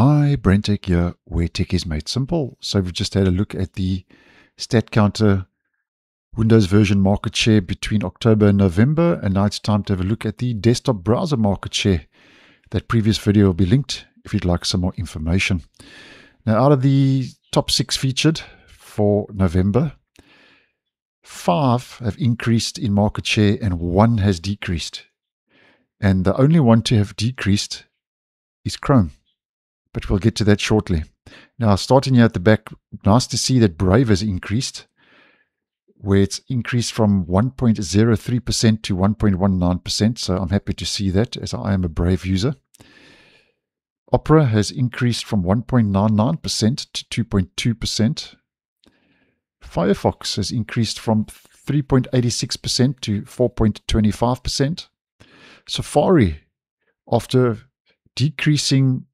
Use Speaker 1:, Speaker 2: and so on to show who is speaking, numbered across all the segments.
Speaker 1: Hi, BrenTech here, where tech is made simple. So we've just had a look at the StatCounter Windows version market share between October and November, and now it's time to have a look at the desktop browser market share. That previous video will be linked if you'd like some more information. Now, out of the top six featured for November, five have increased in market share and one has decreased. And the only one to have decreased is Chrome but we'll get to that shortly. Now, starting here at the back, nice to see that Brave has increased, where it's increased from 1.03% to 1.19%. So I'm happy to see that as I am a Brave user. Opera has increased from 1.99% to 2.2%. Firefox has increased from 3.86% to 4.25%. Safari, after decreasing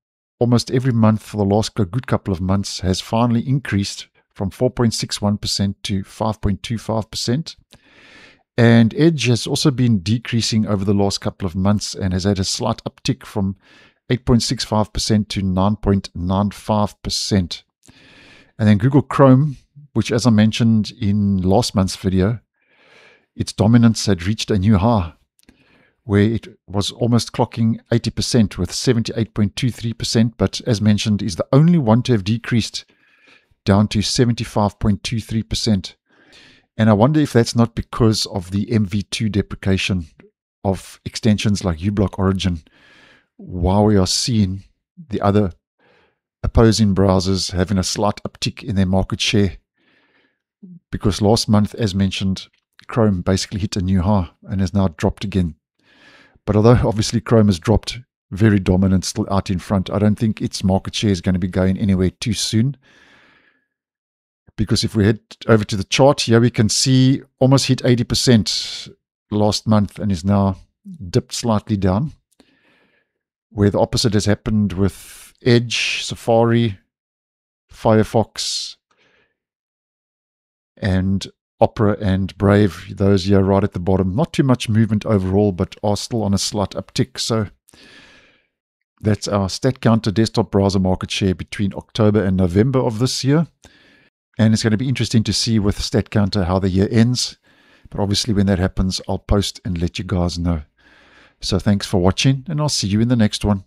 Speaker 1: almost every month for the last good couple of months has finally increased from 4.61% to 5.25%. And Edge has also been decreasing over the last couple of months and has had a slight uptick from 8.65% to 9.95%. And then Google Chrome, which, as I mentioned in last month's video, its dominance had reached a new high where it was almost clocking 80% with 78.23%, but as mentioned, is the only one to have decreased down to 75.23%. And I wonder if that's not because of the MV2 deprecation of extensions like uBlock Origin, while we are seeing the other opposing browsers having a slight uptick in their market share. Because last month, as mentioned, Chrome basically hit a new high and has now dropped again but although obviously Chrome has dropped very dominant, still out in front, I don't think its market share is going to be going anywhere too soon. Because if we head over to the chart here, we can see almost hit 80% last month and is now dipped slightly down. Where the opposite has happened with Edge, Safari, Firefox, and Opera and Brave, those here right at the bottom. Not too much movement overall, but are still on a slight uptick. So that's our StatCounter desktop browser market share between October and November of this year. And it's going to be interesting to see with StatCounter how the year ends. But obviously, when that happens, I'll post and let you guys know. So thanks for watching, and I'll see you in the next one.